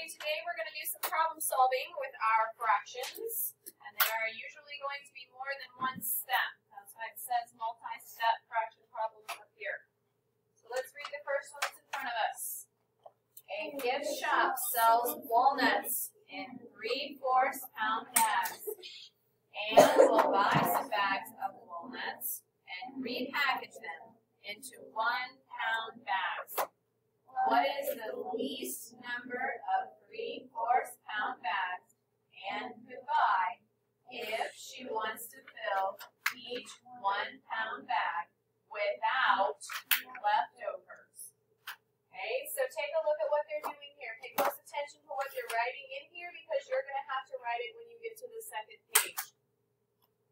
Today we're going to do some problem solving with our fractions, and they are usually going to be more than one step. That's why it says multi-step fraction problem up here. So let's read the first one that's in front of us. A gift shop sells walnuts in three-fourths pound bags. Anne will buy some bags of walnuts and repackage them into one pound bags. What is the least number of three-fourths pound bags Anne could buy if she wants to fill each one pound bag without leftovers? Okay, so take a look at what they're doing here. Pay close attention to what they're writing in here because you're going to have to write it when you get to the second page.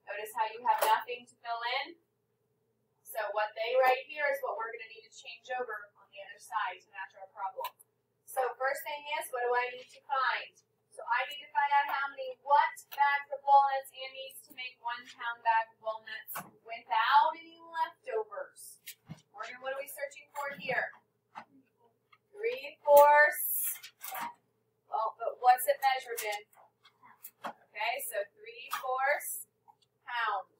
Notice how you have nothing to fill in? So what they write here is what we're going to need to change over on the other side to match our problem. So first thing is, what do I need to find? So I need to find out how many what bags of walnuts Anne needs to make one pound bag of walnuts without any leftovers. Morgan, what are we searching for here? Three fourths. Well, but what's it measured in? Okay, so three fourths pound.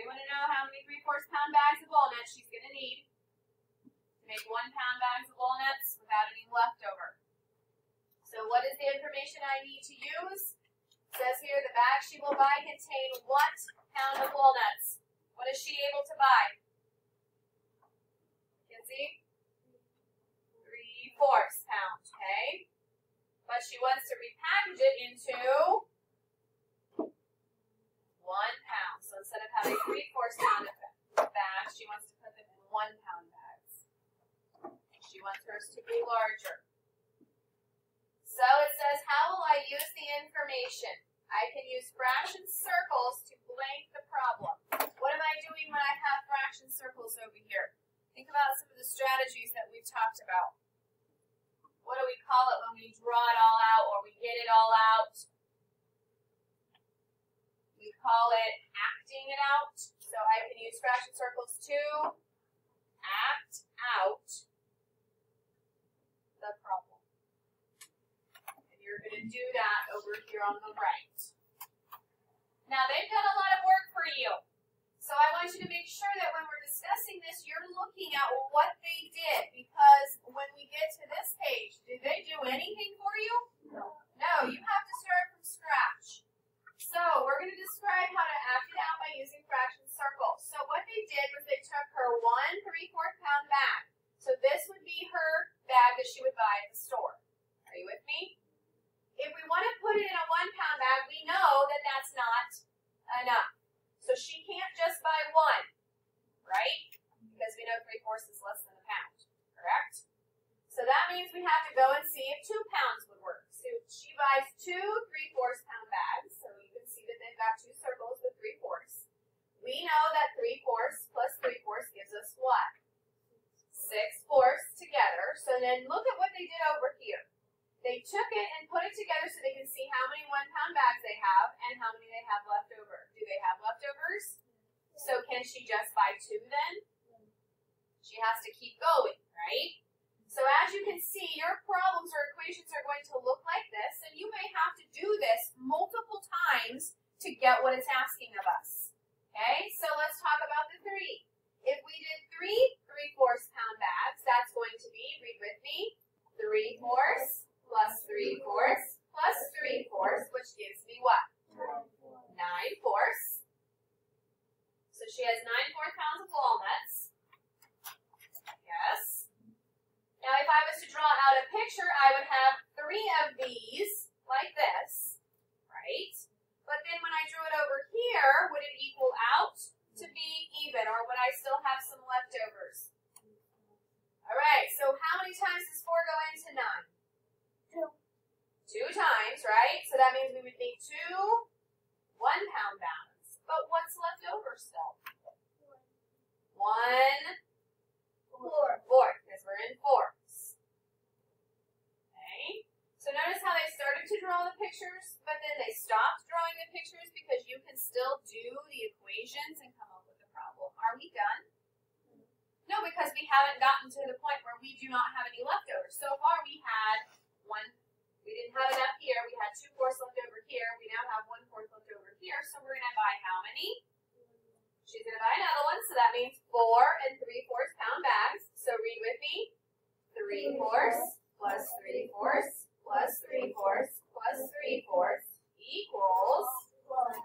We want to know how many three-fourths pound she's going to need to make one pound bags of walnuts without any leftover. So what is the information I need to use? It says here the bag she will buy contain what pound of walnuts? What is she able to buy? Kinsey? Three-fourths pound, okay? But she wants to repackage it into one pound. So instead of having three fourths pound she wants to put them in one pound bags. She wants hers to be larger. So it says, how will I use the information? I can use fraction circles to blank the problem. What am I doing when I have fraction circles over here? Think about some of the strategies that we've talked about. What do we call it when we draw it all out or we get it all out? We call it acting it out. So Use fraction circles to act out the problem. And you're going to do that over here on the right. Now they've done a lot of work for you. So I want you to make sure that when we're discussing this, you're looking at what they did. Because when we get to this page, did they do anything for you? No. No, you have to start from scratch. So we're going to describe how to act it out by using fraction circles. So what they did was they took her one three-fourth pound bag. So this would be her bag that she would buy at the store. Are you with me? If we want to put it in a one pound bag, we know that that's not enough. So she can't just buy one, right? Three-fourths is less than a pound, correct? So that means we have to go and see if two pounds would work. So she buys two three-fourths pound bags. So you can see that they've got two circles with three fourths. We know that three fourths plus three fourths gives us what? Six fourths together. So then look at what they did over here. They took it and put it together so they can see how many one pound bags they have and how many they have left over. Do they have leftovers? So can she just buy two then? She has to keep going, right? So as you can see, your problems or equations are going to look like this, and you may have to do this multiple times to get what it's asking of us. Okay, so let's talk about the three. If we did three three-fourths pound bags, that's going to be, read with me, three-fourths plus three-fourths plus three-fourths, which gives me what? Nine-fourths. So she has nine-fourth pounds of walnuts. Yes. Now if I was to draw out a picture, I would have three of these, like this, right? But then when I drew it over here, would it equal out to be even, or would I still have some leftovers? All right, so how many times does 4 go into 9? Two. Two times, right? So that means we would need two one pound bags. But what's left over still? One. Four. Four, because we're in four. So notice how they started to draw the pictures, but then they stopped drawing the pictures because you can still do the equations and come up with a problem. Are we done? because we haven't gotten to the point where we do not have any leftovers. So far we had one, we didn't have enough here. We had two fourths left over here. We now have one fourth left over here. So we're going to buy how many? She's going to buy another one. So that means four and three fourths pound bags. So read with me. Three fourths plus three fourths plus three fourths plus three fourths equals 12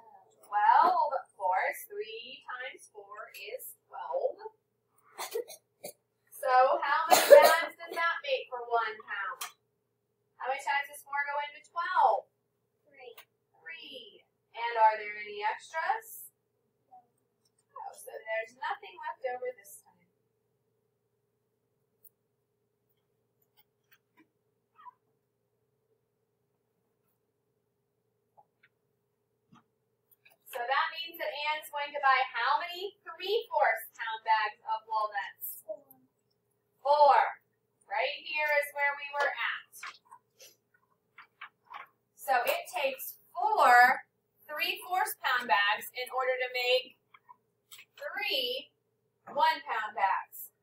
fourths. 3 times 4 is 12. So how many bags does that make for one pound? How many times does 4 go into 12? 3. 3. And are there any extras? There's nothing left over this time. So that means that Anne's going to buy how many three-fourths pound bags of walnuts? Four. Right here is where we were at. So it takes four three-fourths pound bags in order to make three one-pound bags.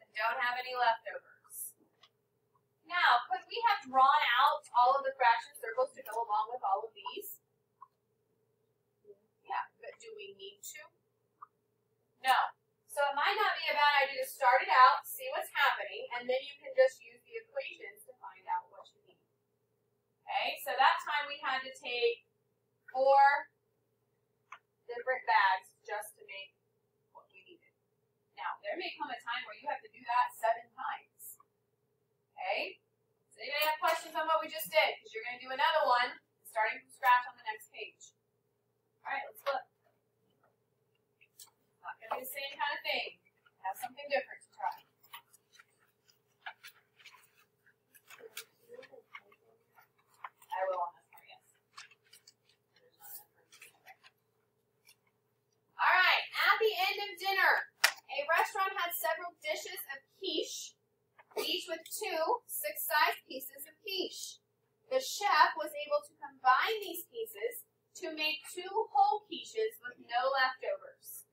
And don't have any leftovers. Now, could we have drawn out all of the fraction circles to go along with all of these? Yeah, but do we need to? No. So it might not be a bad idea to start it out, see what's happening, and then you can just use the equations to find out what you need. Okay, so that time we had to take four different bags just to make what we needed. Now, there may come a time where you have to do that seven times. Okay? Does anybody have questions on what we just did? Because you're going to do another one starting from scratch on the next page. All right, let's look. Not going to be the same kind of thing. Have something different to try. I will on this part, yes. There's not enough room to do that. All right, at the end of dinner, a restaurant had several dishes of quiche, each with two six-sized pieces of quiche. The chef was able to combine these pieces to make two whole quiches with no leftovers.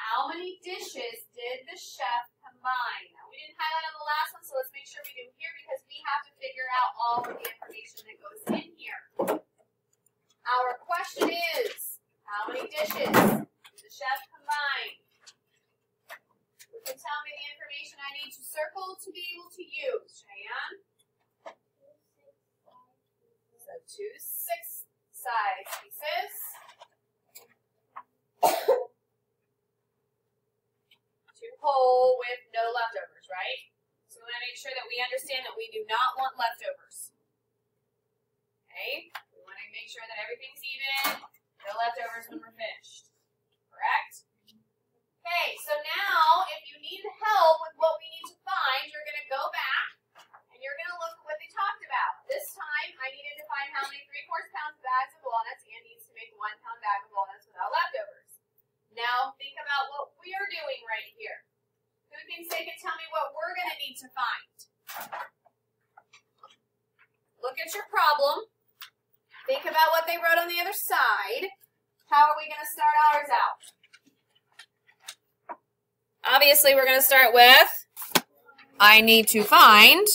How many dishes did the chef combine? Now, we didn't highlight on the last one, so let's make sure we do here because we have to figure out all of the information that goes in here. Our question is, how many dishes did the chef combine? Who can tell me the information I need to circle to be able to use? Cheyenne? So two six size pieces. Two whole with no leftovers, right? So we want to make sure that we understand that we do not want leftovers. Okay? We want to make sure that everything's even, no leftovers when we're finished. Correct? Okay, so now if you need help with what we need to find, you're going to go back and you're going to look at what they talked about. This time, I needed to find how many three-fourths pounds bags of walnuts Anne needs to make one pound bag of walnuts without leftovers. Now, think about what we're doing right here. Who thinks they can tell me what we're going to need to find? Look at your problem. Think about what they wrote on the other side. How are we going to start ours out? Obviously, we're going to start with I need to find.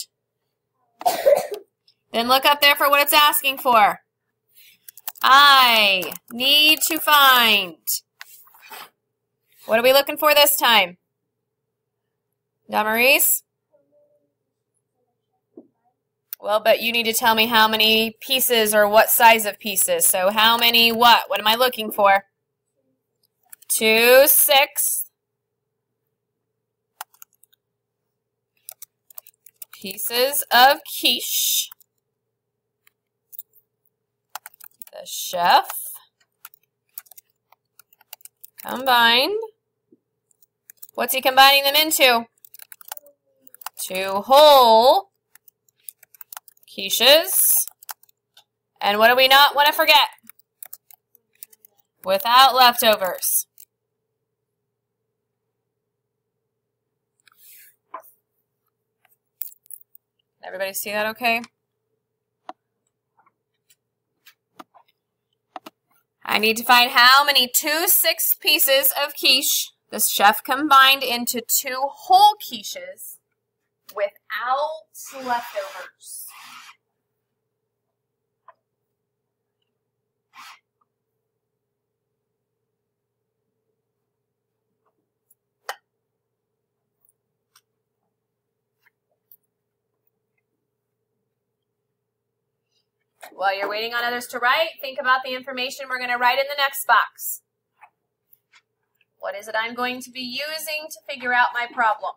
Then look up there for what it's asking for. I need to find. What are we looking for this time? Damaris? Well, but you need to tell me how many pieces or what size of pieces. So how many what? What am I looking for? Two, six. Pieces of quiche. The chef combined. What's he combining them into? Two whole quiches. And what do we not want to forget? Without leftovers. Everybody see that okay? I need to find how many two six pieces of quiche the chef combined into two whole quiches without leftovers. While you're waiting on others to write, think about the information we're going to write in the next box. What is it I'm going to be using to figure out my problem?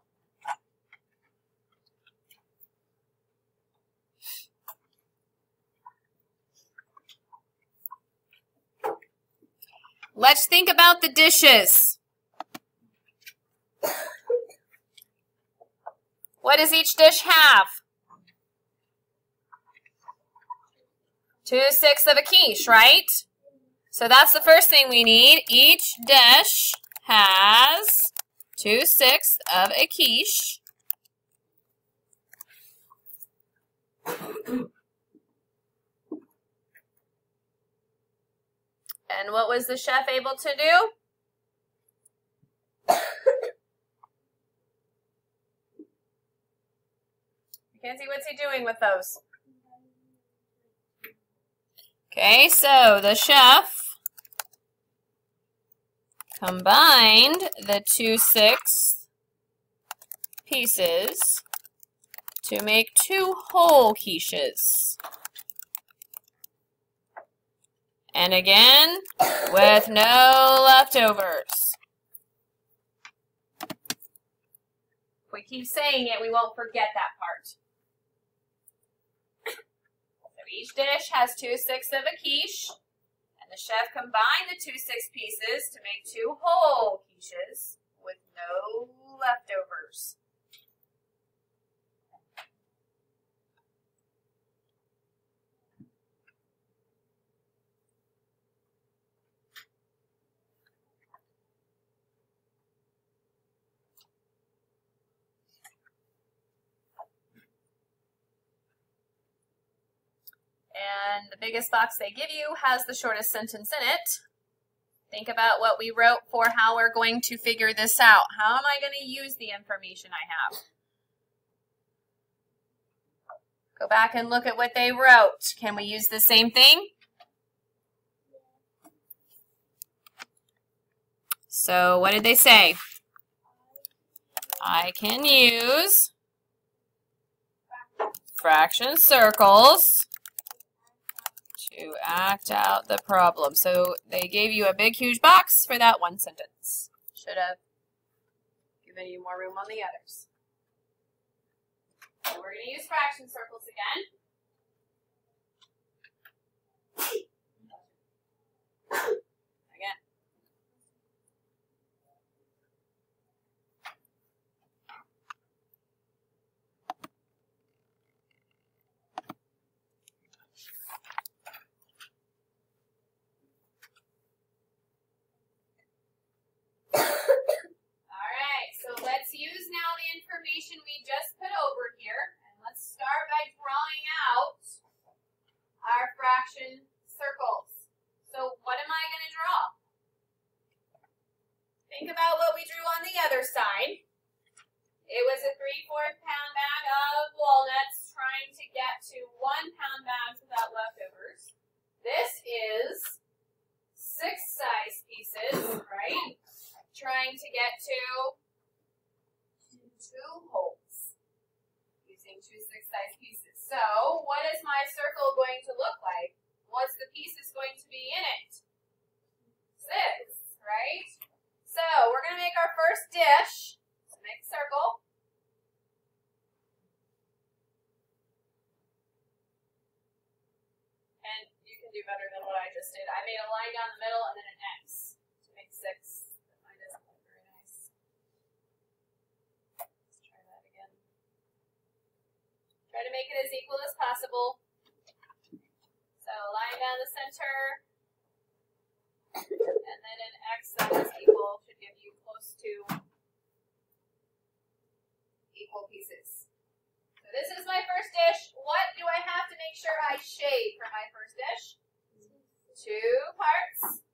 Let's think about the dishes. What does each dish have? Two-sixths of a quiche, right? So that's the first thing we need. Each dish has two-sixths of a quiche. And what was the chef able to do? Mackenzie, what's he doing with those? Okay, so the chef combined the two six pieces to make two whole quiches. And again, with no leftovers. If we keep saying it, we won't forget that part. Each dish has two-sixths of a quiche, and the chef combined the two-sixth pieces to make two whole quiches with no leftovers. And the biggest box they give you has the shortest sentence in it. Think about what we wrote for how we're going to figure this out. How am I going to use the information I have? Go back and look at what they wrote. Can we use the same thing? So what did they say? I can use fraction circles to act out the problem. So they gave you a big, huge box for that one sentence. Should have given you more room on the others. We're going to use fraction circles again. information we just put over here. And let's start by drawing out our fraction circles. So what am I going to draw? Think about what we drew on the other side. It was a 3 4 pound bag of walnuts trying to get to 1 pound bags without leftovers. This is six size pieces, right? Trying to get to two wholes using two six-size pieces. So what is my circle going to look like? What's the piece pieces going to be in it? Six, right? So we're going to make our first dish. So make a circle. And you can do better than what I just did. I made a line down the middle and then an X to make six. Try to make it as equal as possible. So line down the center, and then an X that is equal should give you close to equal pieces. So this is my first dish. What do I have to make sure I shade for my first dish? Two parts.